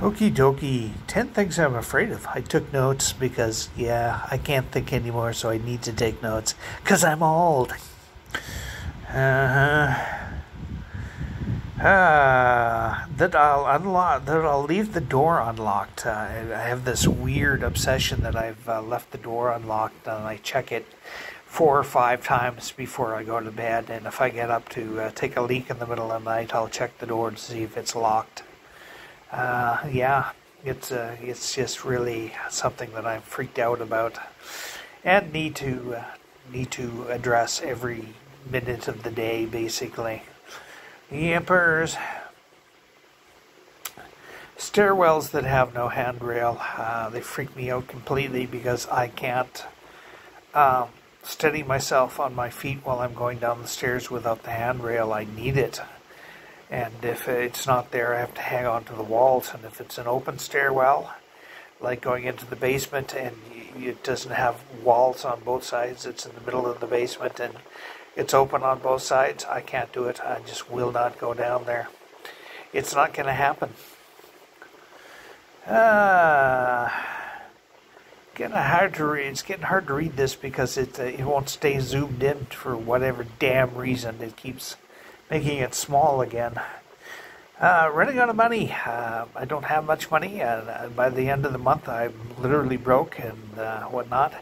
Okie dokie. 10 things I'm afraid of. I took notes because, yeah, I can't think anymore, so I need to take notes because I'm old. Uh-huh. Uh, that I'll unlock, that I'll leave the door unlocked. Uh, I have this weird obsession that I've uh, left the door unlocked and I check it four or five times before I go to bed. And if I get up to uh, take a leak in the middle of the night, I'll check the door to see if it's locked. Uh, yeah, it's uh, it's just really something that I'm freaked out about, and need to uh, need to address every minute of the day, basically. Yampers. Stairwells that have no handrail, uh, they freak me out completely because I can't um, steady myself on my feet while I'm going down the stairs without the handrail. I need it. And if it's not there, I have to hang on to the walls. And if it's an open stairwell, like going into the basement and it doesn't have walls on both sides, it's in the middle of the basement and it's open on both sides, I can't do it. I just will not go down there. It's not going to happen. Uh, getting hard to read. It's getting hard to read this because it uh, it won't stay zoomed in for whatever damn reason. It keeps making it small again. Uh, running out of money. Uh, I don't have much money, and uh, by the end of the month, I'm literally broke and uh, whatnot.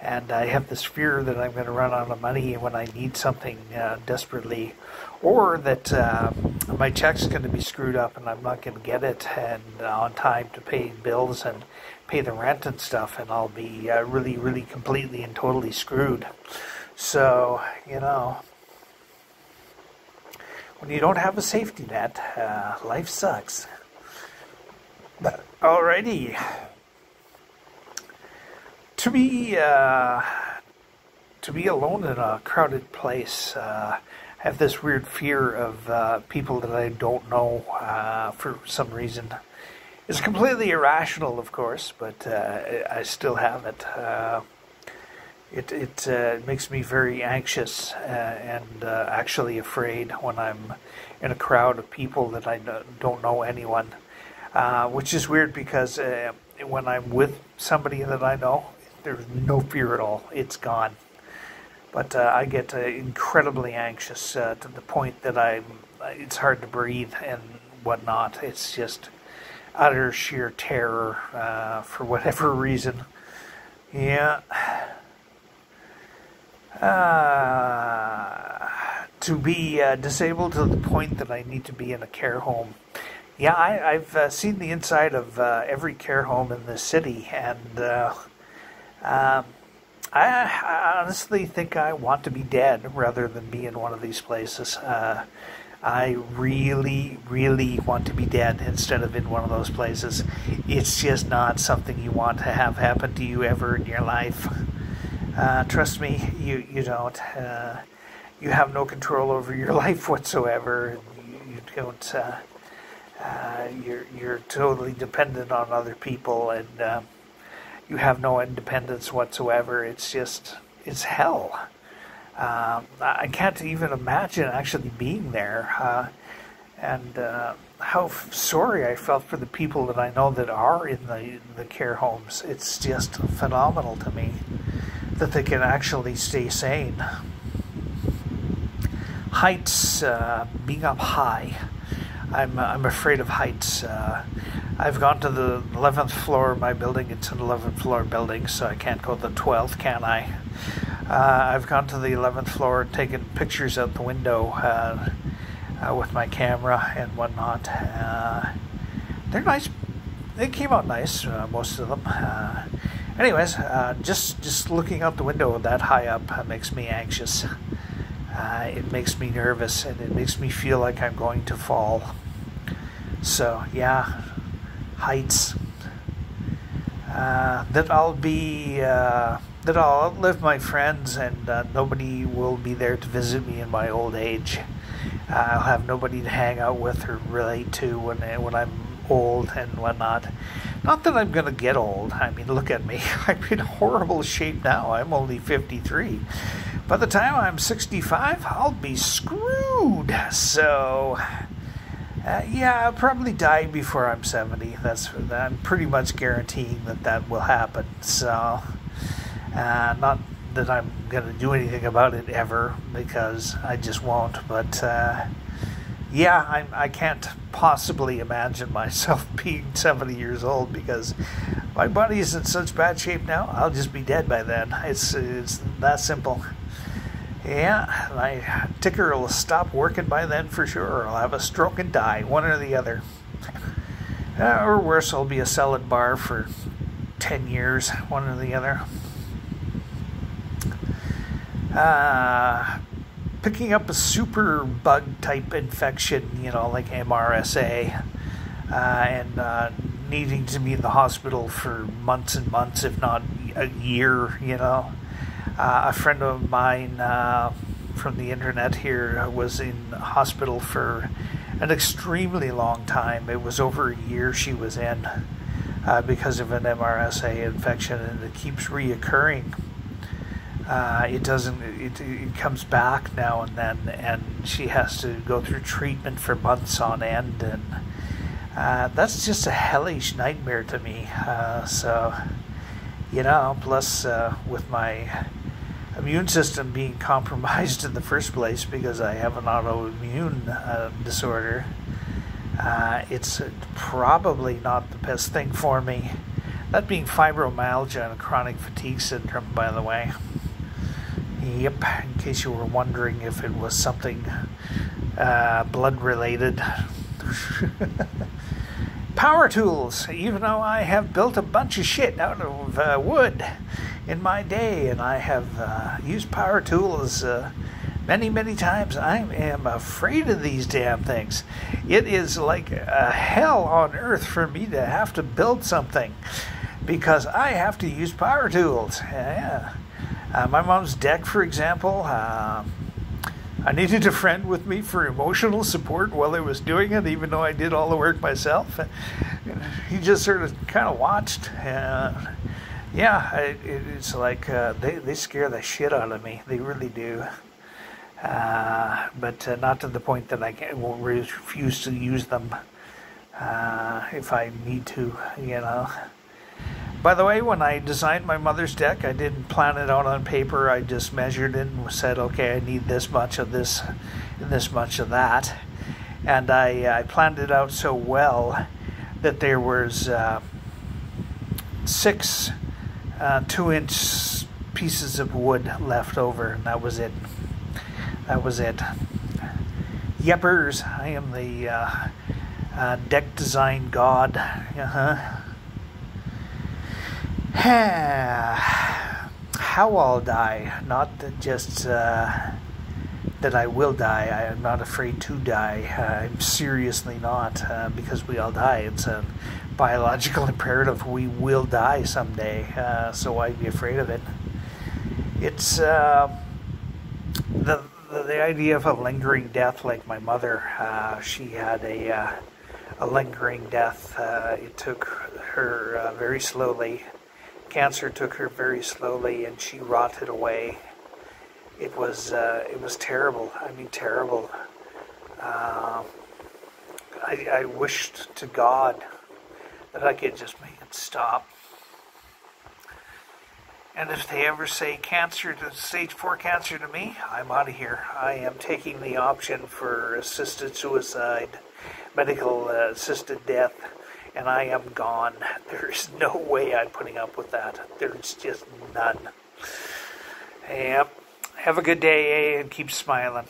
And I have this fear that I'm going to run out of money when I need something uh, desperately, or that uh, my check's going to be screwed up and I'm not going to get it and on time to pay bills and pay the rent and stuff, and I'll be really, really, completely and totally screwed. So, you know, when you don't have a safety net, uh, life sucks. But alrighty, to be uh, to be alone in a crowded place, uh, I have this weird fear of uh, people that I don't know uh, for some reason. It's completely irrational, of course, but uh, I still have it it it uh, makes me very anxious uh, and uh, actually afraid when I'm in a crowd of people that I don't know anyone, uh, which is weird because uh, when I'm with somebody that I know, there's no fear at all. It's gone. But uh, I get incredibly anxious to the point that I'm. It's hard to breathe and whatnot. It's just utter sheer terror for whatever reason. Yeah. Uh, to be uh, disabled to the point that I need to be in a care home. Yeah, I, have uh, seen the inside of uh, every care home in the city, and uh, um, I, I, honestly think I want to be dead rather than be in one of these places. I really, really want to be dead instead of in one of those places. It's just not something you want to have happen to you ever in your life. Uh, trust me, you you don't. Uh, you have no control over your life whatsoever. You, you don't. Uh, uh, you're you're totally dependent on other people, and um, you have no independence whatsoever. It's just it's hell. Um, I can't even imagine actually being there, uh, and uh, how sorry I felt for the people that I know that are in the the care homes. It's just phenomenal to me that they can actually stay sane. Heights, uh, being up high. I'm, uh, I'm afraid of heights. Uh, I've gone to the 11th floor of my building. It's an 11th floor building, so I can't go to the 12th, can I? Uh, I've gone to the 11th floor taken pictures out the window uh, uh, with my camera and whatnot. they're nice. They came out nice, most of them anyways, uh, just just looking out the window that high up uh, makes me anxious. Uh, it makes me nervous, and it makes me feel like I'm going to fall. So yeah, heights. Uh, that I'll be uh, that I'll outlive my friends, and uh, nobody will be there to visit me in my old age. I'll have nobody to hang out with or relate to when when I'm old and whatnot. Not that I'm going to get old. I mean, look at me. I'm in horrible shape now. I'm only 53. By the time I'm 65, I'll be screwed. So, Uh, yeah, I'll probably die before I'm 70. That's I'm pretty much guaranteeing that that will happen. So, uh, not that I'm going to do anything about it ever because I just won't. But uh, yeah, I, I can't possibly imagine myself being 70 years old because my body is in such bad shape now. I'll just be dead by then. It's it's that simple. Yeah, my ticker will stop working by then for sure. or I'll have a stroke and die, one or the other. Uh, or worse, I'll be a salad bar for 10 years, one or the other. Uh, picking up a super bug type infection, you know, like MRSA, uh, and uh, needing to be in the hospital for months and months, if not a year, you know. Uh, a friend of mine uh, from the internet here was in hospital for an extremely long time. It was over a year she was in uh, because of an MRSA infection, and it keeps reoccurring. Uh, it doesn't. It, it comes back now and then, and she has to go through treatment for months on end, and uh, that's just a hellish nightmare to me. Uh, so, you know, plus uh, with my immune system being compromised in the first place because I have an autoimmune uh, disorder, uh, it's probably not the best thing for me. That being fibromyalgia and chronic fatigue syndrome, by the way. Yep, in case you were wondering if it was something uh, blood related. Power tools, even though I have built a bunch of shit out of uh, wood in my day, and I have uh, used power tools uh, many, many times. I am afraid of these damn things. It is like a hell on earth for me to have to build something because I have to use power tools. Yeah. Uh, my mom's deck, for example, uh, I needed a friend with me for emotional support while I was doing it, even though I did all the work myself. He just sort of kind of watched. Uh, yeah, it, it's like uh, they, they scare the shit out of me. They really do. Uh, but uh, not to the point that I can, will refuse to use them uh, if I need to, you know. By the way, when I designed my mother's deck, I didn't plan it out on paper. I just measured it and said, okay, I need this much of this and this much of that. And I, I planned it out so well that there was uh, six uh, two inch pieces of wood left over, and that was it. That was it. Yeppers, I am the uh, uh, deck design god. Uh-huh. How I'll die, not just uh, that I will die. I am not afraid to die. I'm seriously not, uh, because we all die. It's a biological imperative. We will die someday, uh, so why be afraid of it? It's uh, the, the, the idea of a lingering death, like my mother. Uh, she had a uh, a lingering death. Uh, it took her uh, very slowly. Cancer took her very slowly, and she rotted away. It was it was terrible. I mean, terrible. I, I wished to God that I could just make it stop. And if they ever say cancer to stage four cancer to me, I'm out of here. I am taking the option for assisted suicide, medical uh, assisted death, and I am gone. There's no way I'm putting up with that. There's just none. Yep. Have a good day, eh, and keep smiling.